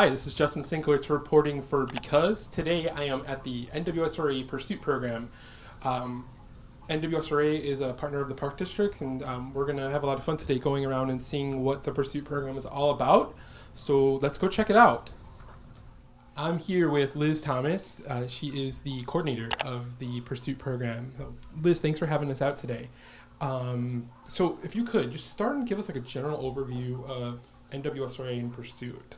Hi, this is Justin Sienkiewicz reporting for Because. Today I am at the NWSRA Pursuit Program. Um, NWSRA is a partner of the Park District, and um, we're going to have a lot of fun today going around and seeing what the Pursuit Program is all about. So let's go check it out. I'm here with Liz Thomas. Uh, she is the coordinator of the Pursuit Program. Liz, thanks for having us out today. Um, so if you could just start and give us like a general overview of NWSRA and Pursuit.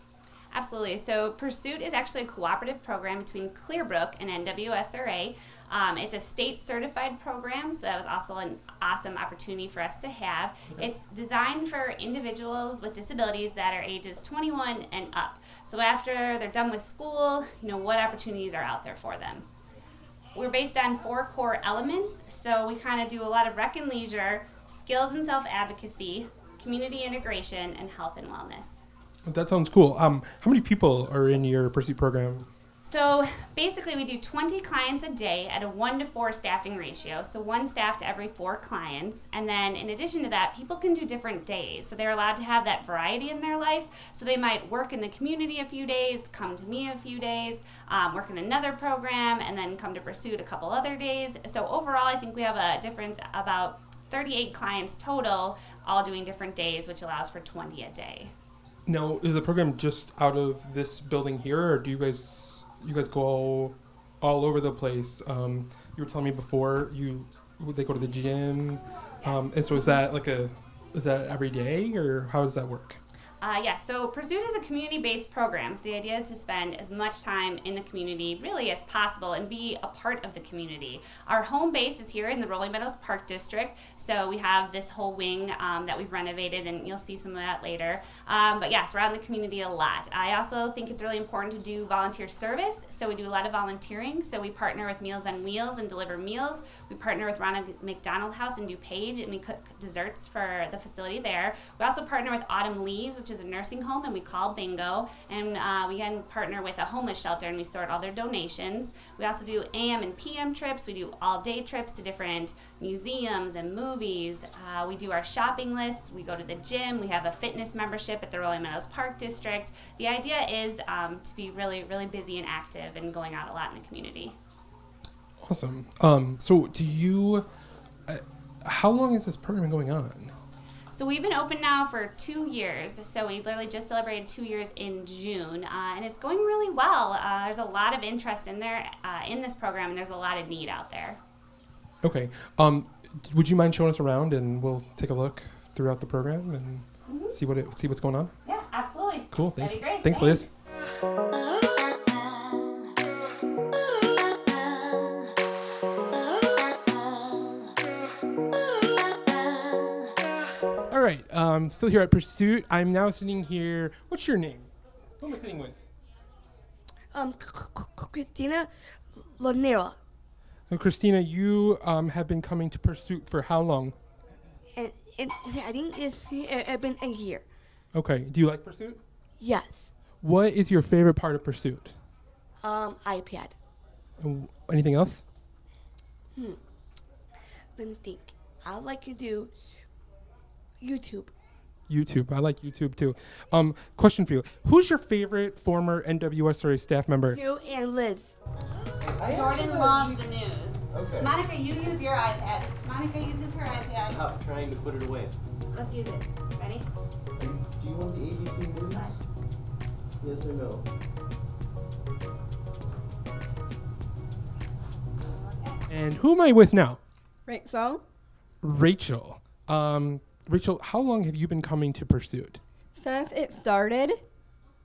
Absolutely. So Pursuit is actually a cooperative program between Clearbrook and NWSRA. Um, it's a state certified program, so that was also an awesome opportunity for us to have. Okay. It's designed for individuals with disabilities that are ages 21 and up. So after they're done with school, you know, what opportunities are out there for them? We're based on four core elements, so we kind of do a lot of rec and leisure, skills and self advocacy, community integration, and health and wellness. That sounds cool. Um, how many people are in your Pursuit program? So basically, we do 20 clients a day at a one to four staffing ratio. So one staff to every four clients. And then in addition to that, people can do different days. So they're allowed to have that variety in their life. So they might work in the community a few days, come to me a few days, um, work in another program, and then come to Pursuit a couple other days. So overall, I think we have a difference about 38 clients total, all doing different days, which allows for 20 a day. Now, is the program just out of this building here, or do you guys you guys go all, all over the place? Um, you were telling me before you they go to the gym, um, and so is that like a is that every day, or how does that work? Uh, yes, so Pursuit is a community based program. So the idea is to spend as much time in the community really as possible and be a part of the community. Our home base is here in the Rolling Meadows Park District. So we have this whole wing um, that we've renovated, and you'll see some of that later. Um, but yes, we're out in the community a lot. I also think it's really important to do volunteer service. So we do a lot of volunteering. So we partner with Meals on Wheels and deliver meals. We partner with Ronald McDonald House in DuPage, and we cook desserts for the facility there. We also partner with Autumn Leaves, which is a nursing home, and we call bingo. And uh, we can partner with a homeless shelter, and we sort all their donations. We also do AM and PM trips. We do all day trips to different museums and movies. Uh, we do our shopping lists. We go to the gym. We have a fitness membership at the Rolling Meadows Park District. The idea is um, to be really, really busy and active and going out a lot in the community. Awesome. Um, so, do you? Uh, how long is this program going on? So we've been open now for two years. So we literally just celebrated two years in June, uh, and it's going really well. Uh, there's a lot of interest in there uh, in this program, and there's a lot of need out there. Okay. Um, would you mind showing us around, and we'll take a look throughout the program and mm-hmm. see what it, see what's going on? Yeah, absolutely. Cool. Thanks. Thanks, Thanks, Liz. Right. Um, still here at Pursuit. I'm now sitting here. What's your name? Who am I sitting with? Um, Christina Lanera. And Christina, you um, have been coming to Pursuit for how long? And, and I think it's uh, been a year. Okay. Do you like Pursuit? Yes. What is your favorite part of Pursuit? Um, iPad. And anything else? Hmm. Let me think. I like to do YouTube. YouTube. I like YouTube too. Um, question for you: Who's your favorite former NWSRA staff member? You and Liz. Jordan loves the news. Okay. Monica, you use your iPad. Monica uses her iPad. Stop trying to put it away. Let's use it. Ready? Do you want the ABC News? Yes or no? And who am I with now? Rachel. Rachel. Um, Rachel, how long have you been coming to Pursuit? Since it started.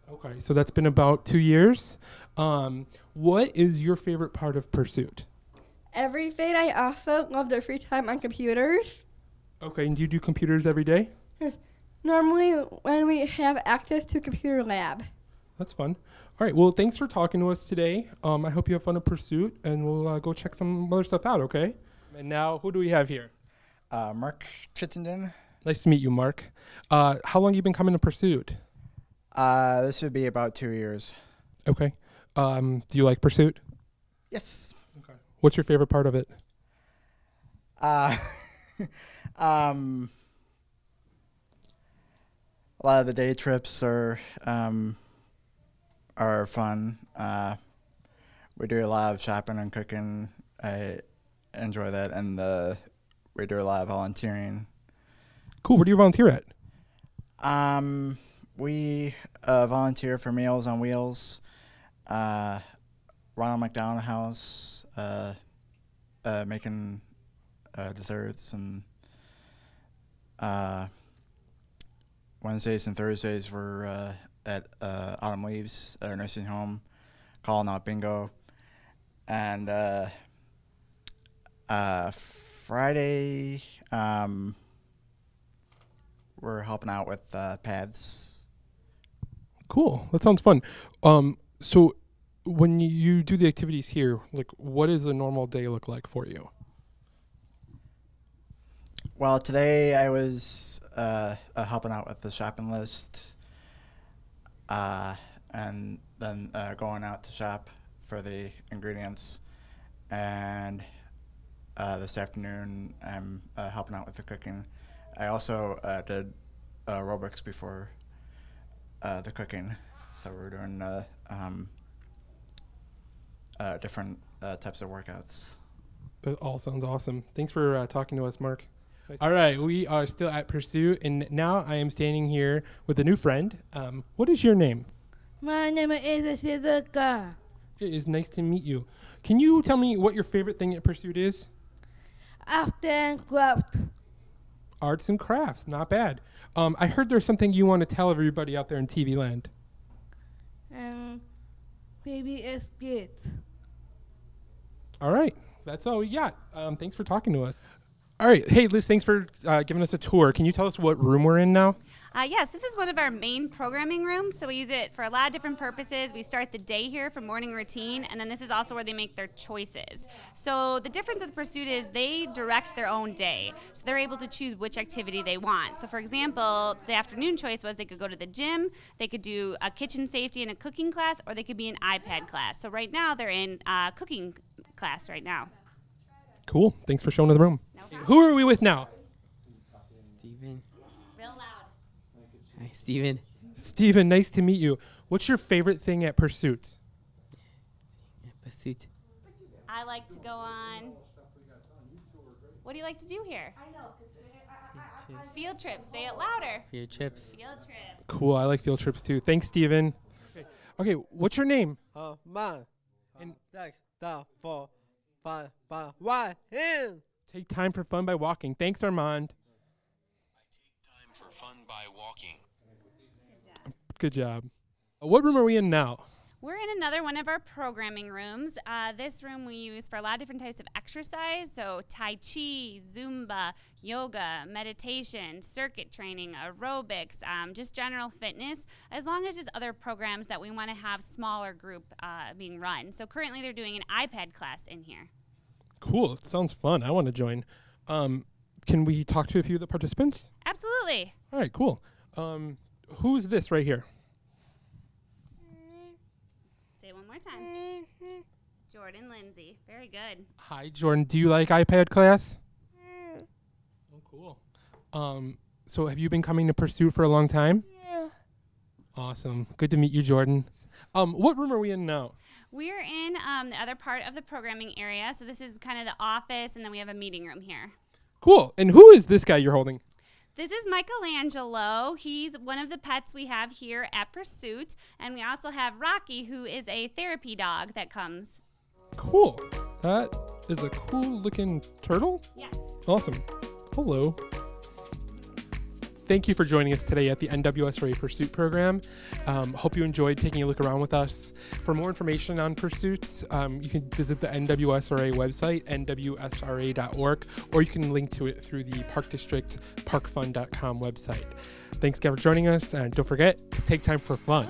Okay, so that's been about two years. Um, what is your favorite part of Pursuit? Everything. I also love the free time on computers. Okay, and do you do computers every day? Normally, when we have access to computer lab. That's fun. All right. Well, thanks for talking to us today. Um, I hope you have fun at Pursuit, and we'll uh, go check some other stuff out. Okay. And now, who do we have here? Uh, Mark Chittenden. Nice to meet you, Mark. Uh, how long you been coming to Pursuit? Uh, this would be about two years. Okay. Um, do you like Pursuit? Yes. Okay. What's your favorite part of it? Uh, um, a lot of the day trips are um, are fun. Uh, we do a lot of shopping and cooking. I enjoy that, and uh, we do a lot of volunteering. Cool. Where do you volunteer at? Um, we uh, volunteer for Meals on Wheels, uh, Ronald McDonald House, uh, uh, making uh, desserts, and uh, Wednesdays and Thursdays we're at Autumn Leaves our nursing home, calling out bingo, and Friday um, we're helping out with uh, paths. Cool. That sounds fun. Um, so when you do the activities here, like what does a normal day look like for you? Well, today I was uh, uh, helping out with the shopping list, uh, and then uh, going out to shop for the ingredients, and uh, this afternoon I'm uh, helping out with the cooking. I also uh, did uh, aerobics before uh, the cooking, so we're doing uh, um, uh, different uh, types of workouts. That all sounds awesome. Thanks for uh, talking to us, Mark. All right, we are still at Pursuit, and now I am standing here with a new friend. Um, what is your name? My name is Shizuka. It is nice to meet you. Can you tell me what your favorite thing at Pursuit is? After craft. Arts and crafts, not bad. Um, I heard there's something you want to tell everybody out there in TV land. And baby is good. All right, that's all we got. Um, thanks for talking to us. All right, hey Liz, thanks for uh, giving us a tour. Can you tell us what room we're in now? Uh, yes, this is one of our main programming rooms, so we use it for a lot of different purposes. We start the day here for morning routine, and then this is also where they make their choices. So the difference with Pursuit is they direct their own day, so they're able to choose which activity they want. So, for example, the afternoon choice was they could go to the gym, they could do a kitchen safety and a cooking class, or they could be an iPad class. So right now they're in uh, cooking class right now. Cool. Thanks for showing us the room. Who are we with now? Steven. Real loud. Hi, Steven. Steven, nice to meet you. What's your favorite thing at Pursuit? Pursuit. I like to go on. What do you like to do here? Field trips. Say it louder. Field trips. Field trips. Cool. I like field trips too. Thanks, Steven. Okay. okay, what's your name? Uh, man. And- Like the for fun, fun, one in. Take time for fun by walking. Thanks, Armand. Time for fun by walking. Good job. Uh, What room are we in now? We're in another one of our programming rooms. Uh, this room we use for a lot of different types of exercise. So, Tai Chi, Zumba, yoga, meditation, circuit training, aerobics, um, just general fitness, as long as just other programs that we want to have smaller group uh, being run. So, currently they're doing an iPad class in here. Cool. It sounds fun. I want to join. Um, can we talk to a few of the participants? Absolutely. All right, cool. Um, who's this right here? Say it one more time. Jordan Lindsay. Very good. Hi, Jordan. Do you like iPad class? Oh, cool. Um, so have you been coming to Pursuit for a long time? Awesome. Good to meet you, Jordan. Um, what room are we in now? We're in um, the other part of the programming area. So, this is kind of the office, and then we have a meeting room here. Cool. And who is this guy you're holding? This is Michelangelo. He's one of the pets we have here at Pursuit. And we also have Rocky, who is a therapy dog that comes. Cool. That is a cool looking turtle. Yeah. Awesome. Hello. Thank you for joining us today at the NWSRA Pursuit program. Um, hope you enjoyed taking a look around with us. For more information on Pursuits, um, you can visit the NWSRA website, nwsra.org, or you can link to it through the Park District parkfun.com website. Thanks again for joining us, and don't forget to take time for fun.